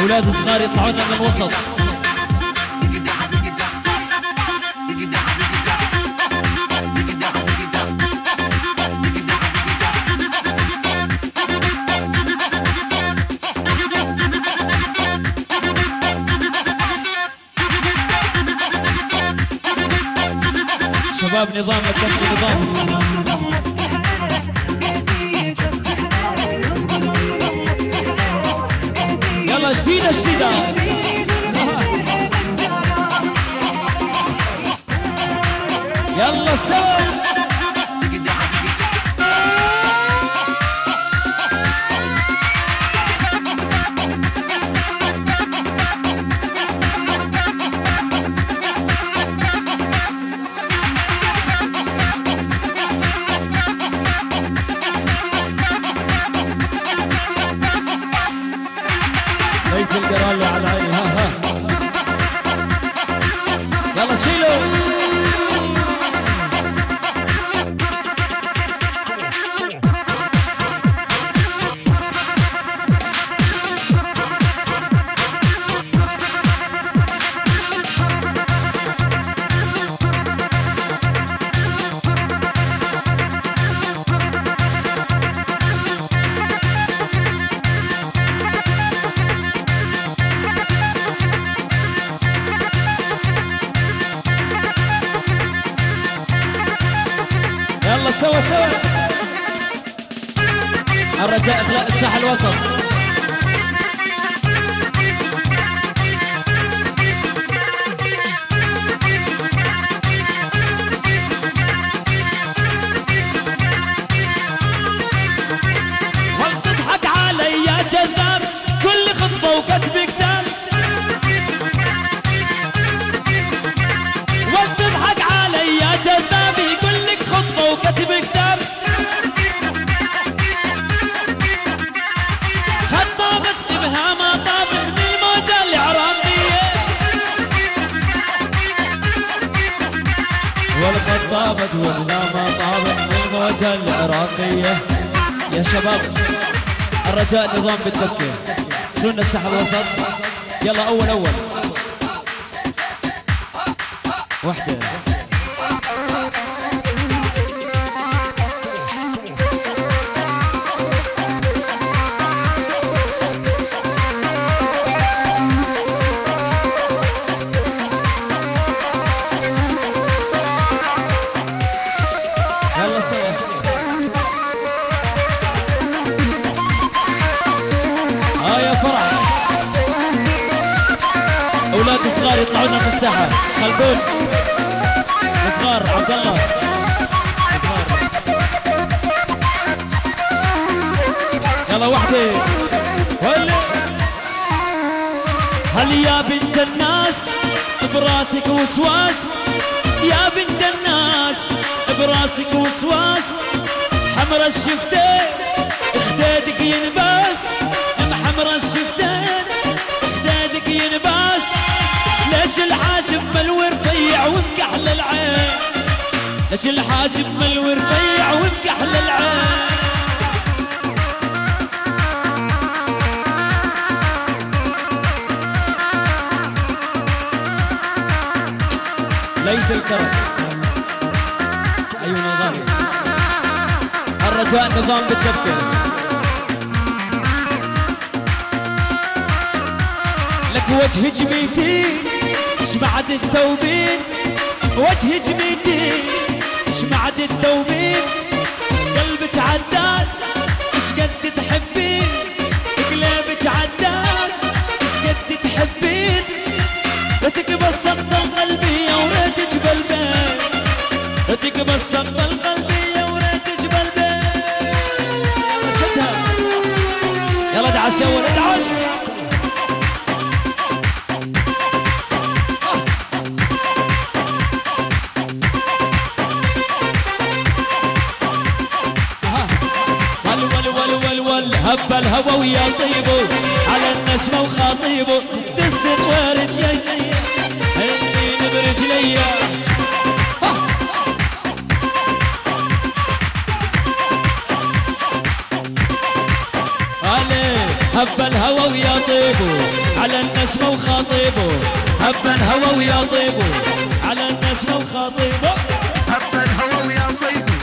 أولاد صغار يطلعون من الوسط. شباب نظام الدم نظام. يلا جديدة جديدة يلا سوا شباب. الرجاء نظام بالتفكير شلون الساحة الوسط يلا أول أول. واحدة. خلبون صغار عبد الله. يلا وحدة. هلا هل يا بنت الناس براسك وسواس؟ يا بنت الناس براسك وسواس. حمرا الشفتين خدادك ينباس. محمرا الشفتين ليش الحاجب ملوي رفيع ومكحل العين ليس الكرم. أيوة نظام الرجاء نظام بالتفكير لك وجه جميتي شمعد التوبين؟ وجه جميتي. شمعد التوبين قلبك عداد إيش قد تحبين. قلبك عداد إيش قد تحبين. ريتك بسطت هب الهوى ويا طيبه. على النسمة وخاطيبه هب الهوى ويا طيبه. على النسمة وخاطيبه هب الهوى ويا طيبه.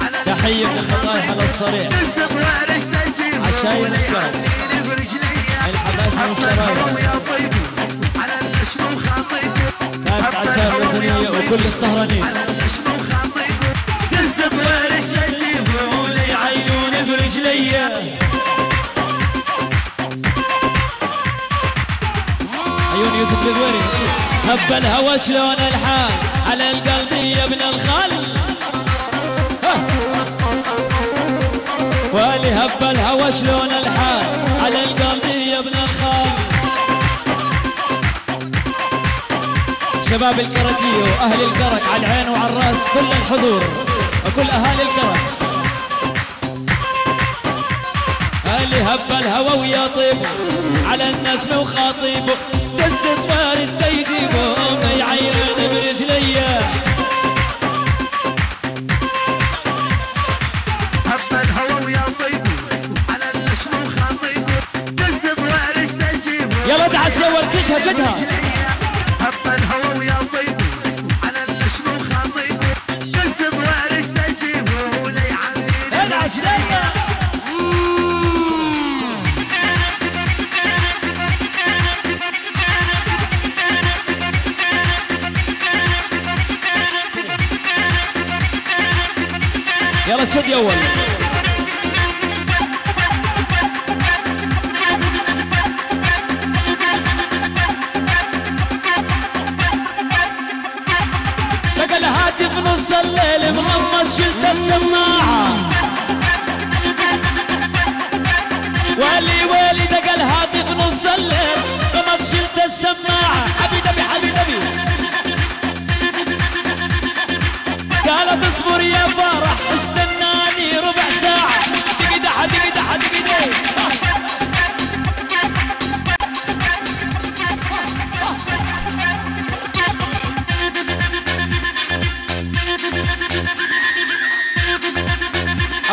على تحية من المطايح على الصريح. عشاير الكرم الحباش من السرايا عشاير الوطنية وكل السهرانين. قصة رجلي لي عيون برجلي. عيون يوسف الغويري هب الهوى شلون الحال؟ على القلب يا ابن الخال. والي هب الهوى شلون الحال؟ على القلب شباب الكركية وأهل الكرك على العين وعلى الرأس كل الحضور وكل أهالي الكرك. اللي هب الهوى ويا طيبه على الناس لو خاطيبه دزت بارد تيجيبه يعين برجليه هب الهوى ويا طيبه على اول لقى الهاتف نص الليل مغمض شلت السماعة. ويلي ويلي دق الهاتف نص الليل غمض شلت السماعة.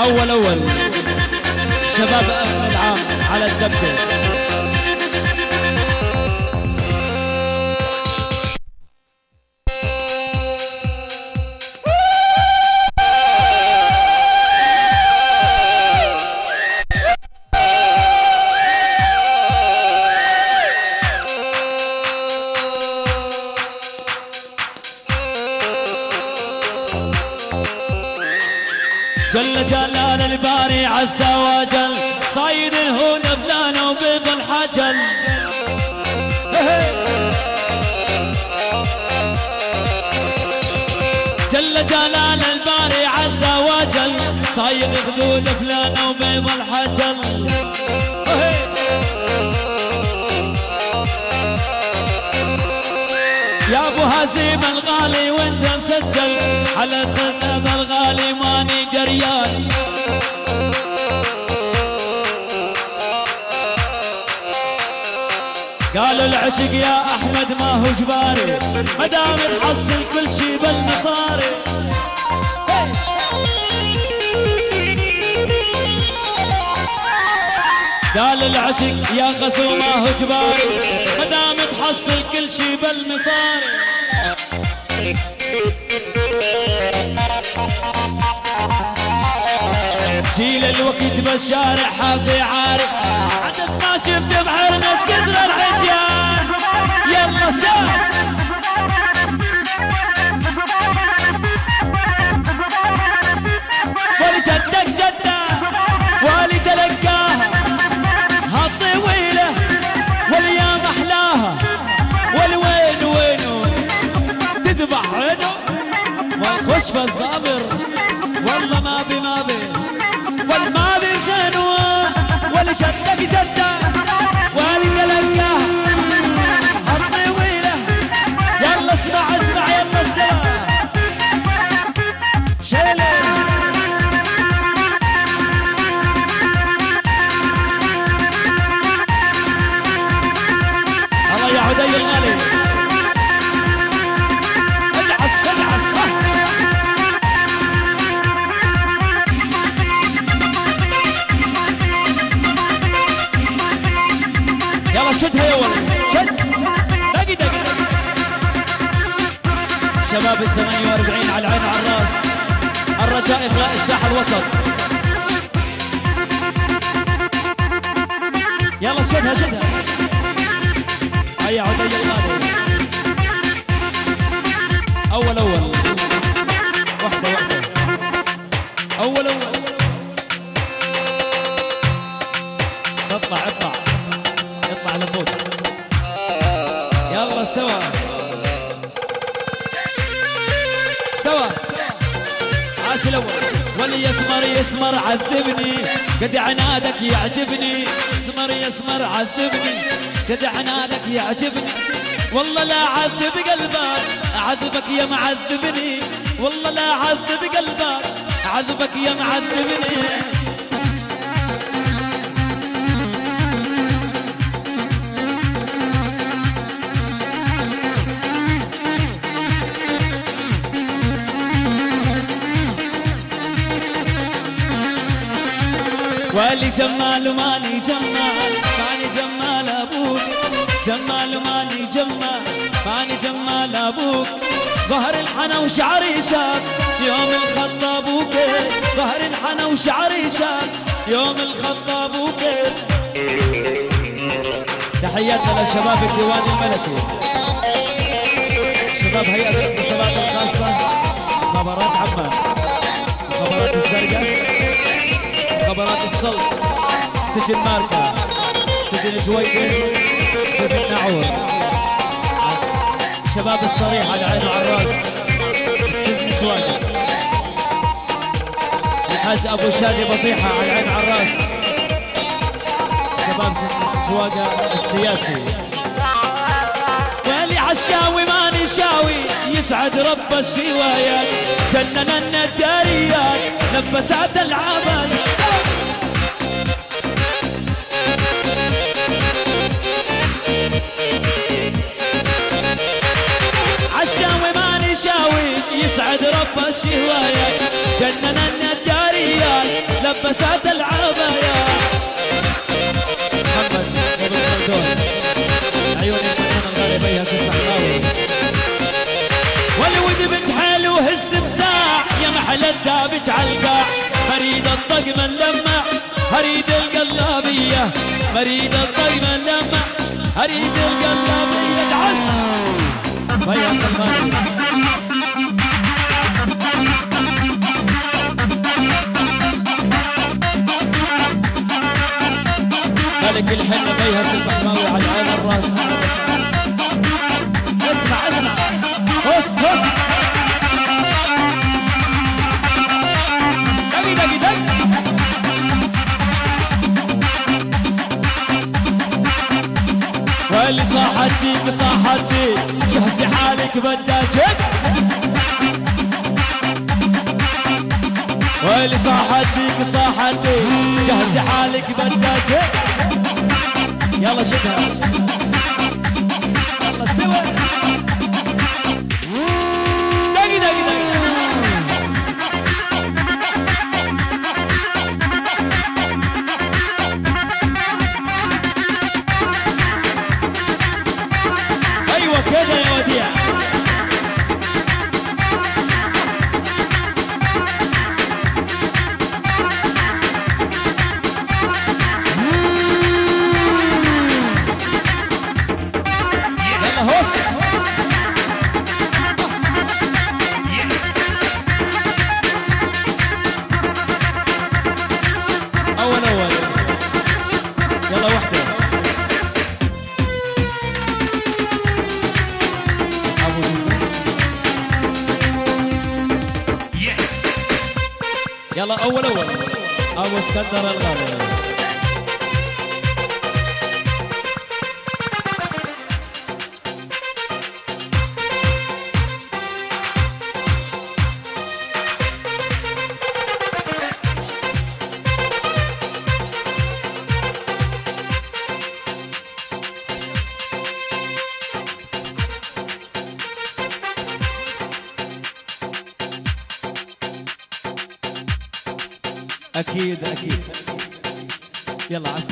أول أول. شباب العام على الدبة. جلال الباري عز وجل. صايد الهون فلان وبيض الحجل. جل جلال الباري عز وجل. صايد خذول فلان وبيض الحجل. يا أبو هزيم الغالي وانت مسجل على خدمة الغالي ماني جريان. قالوا العشق يا أحمد ما هو جباري. ما دام تحصل كل شي بالمصاري. قال العشق يا قسو ما هو جباري. ما دام تحصل كل شي بالمصاري. شيل الوقت بالشارع حافي عارف. عدد ما شفت بحر ناس كثر الحجان يلا سام ولجدك جدة ولي تلقاها. هالطويله والأيام أحلاها. والوين وينه؟ تذبح عينه ونخش بالضابر الوسط. يلا شدها شدها. هيا عدي الغالي أول أول. واحدة واحدة. أول أول. اطلع اطلع. اطلع لفوق يلا سوا. سوا. عاش الأول. واللي يسمر يسمر عذبني. قد عنادك يعجبني. اسمر يسمر عذبني. قد عنادك يعجبني. والله لا عذب قلبك عذبك يا معذبني. والله لا عذب قلبك عذبك يا معذبني. والي جمال ماني جمال ماني جمال أبوك جمال ماني جمال ماني جمال أبوك ظهر الحنا وشعري شاب يوم الخطاب وكيف ظهر الحنا وشعري شاب يوم الخطاب وكيف تحياتنا للشباب الديوان الملكي شباب هيئة الاتصالات الخاصة خبرات عمان خبرات الزرقاء. خبرات الصلب سجن ماركة. سجن جويدة سجن نعور. شباب الصريح على عين وعلى الراس سجن شوالي الحاج أبو شادي بطيحة على عين وعلى الراس شباب سجن السياسي. واللي عالشاوي ماني شاوي يسعد رب الشوايات. جننا الداريات لبسات العباد عالشاوي ماني شاوي يسعد رب الشوايات. جننا الداريات لبسات العبايات محمد عيوني الفنان الغالي محل الدابج عالقاع مريد الطقم اللمع هريد القلابية. مريد الطقم اللمع هريد القلابية. العس بيها سلمان ملك الحنة بيها الصحراوي على العين الراس. اسمع اسمع. هس هس. واللي صاحتي بصاحتي شهسي حالك بداجك واللي صاحتي بصاحتي جهزي حالك بداجك يلا شدها يلا سوا ابو اسكندر الغالي أكيد أكيد. يلا على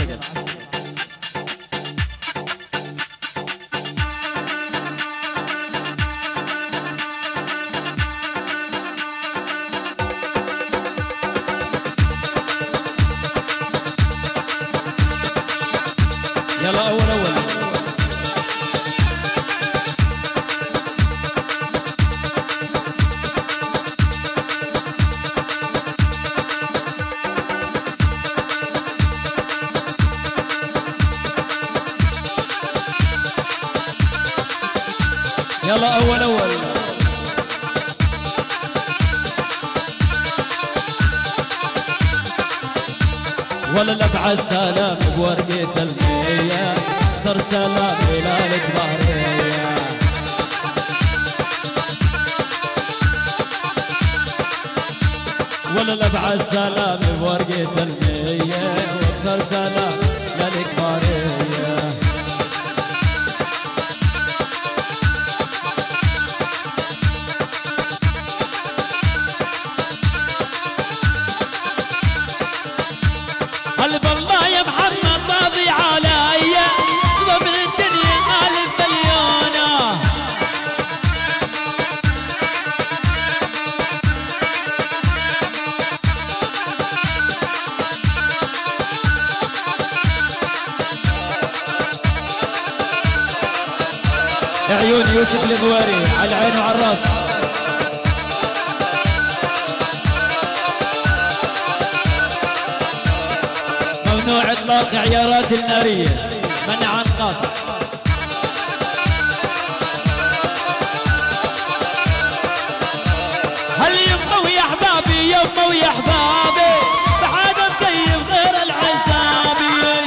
يلا أول أول. ولا لبع السلام بورقة المية تر سلام إلى الكبارية ولا لبع السلام بورقة المية وتر سلام للكبارية عيارات الناريه منعا قاطع هل يبقوا يا أحبابي؟ يبقوا يا أحبابي. بعد الطيب غير العزابي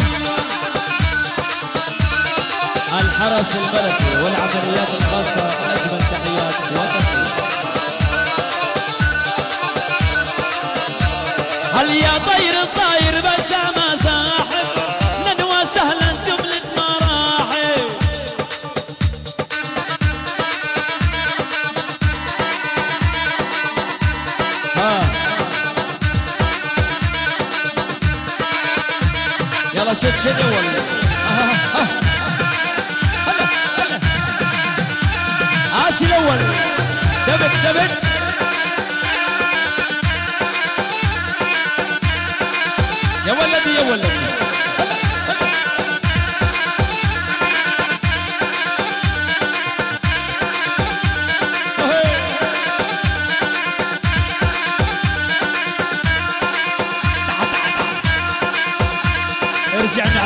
الحرس الملكي والعمليات الخاصة أجمل تحيات وتحيه هل يا عاش الأول يا ولدي يا ولدي.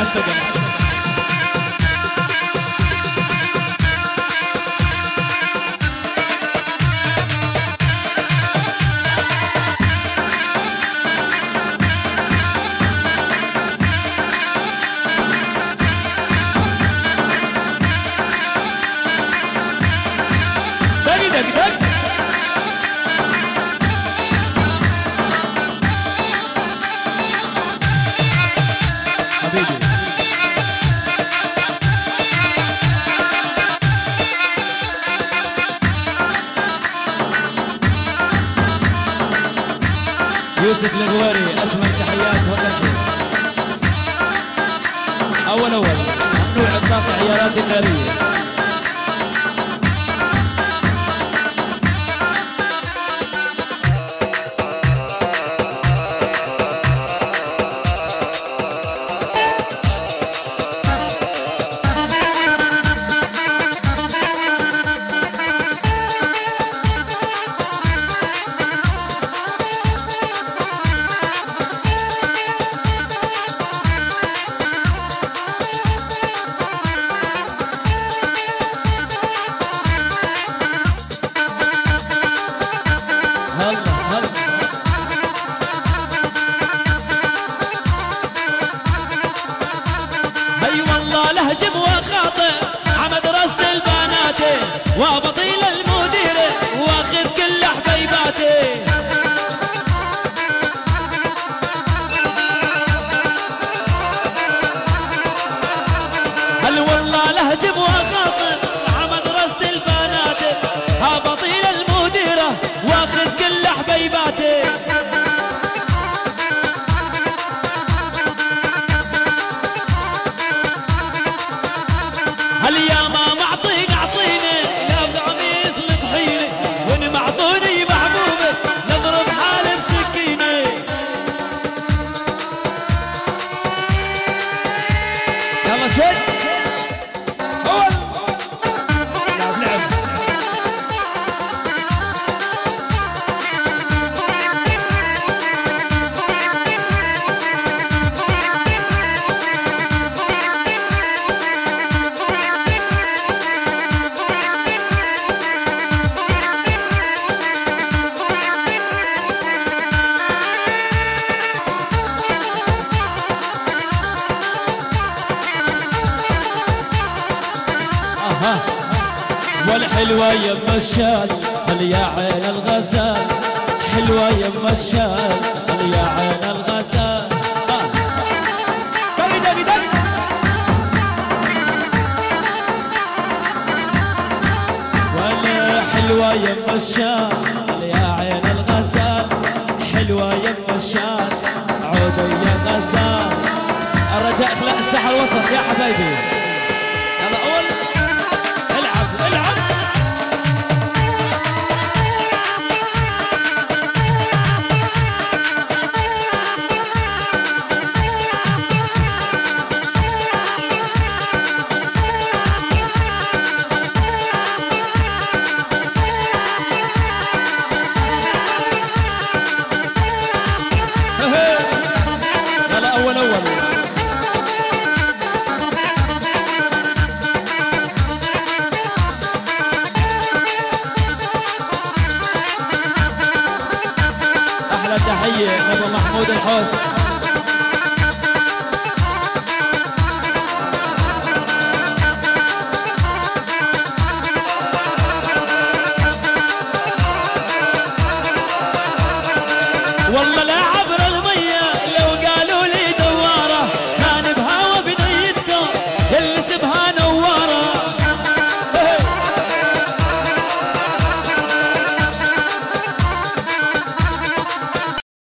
رجعنا على الشال قل يا عين الغزال. حلوة يم الشال قل يا عين الغزال. ها. دقي دقي دقي ولا حلوة يم الشال قل يا عين الغزال. حلوة يم الشال عودي يا غزال. الرجاء اخلاء الساحة الوسط يا حبايبي.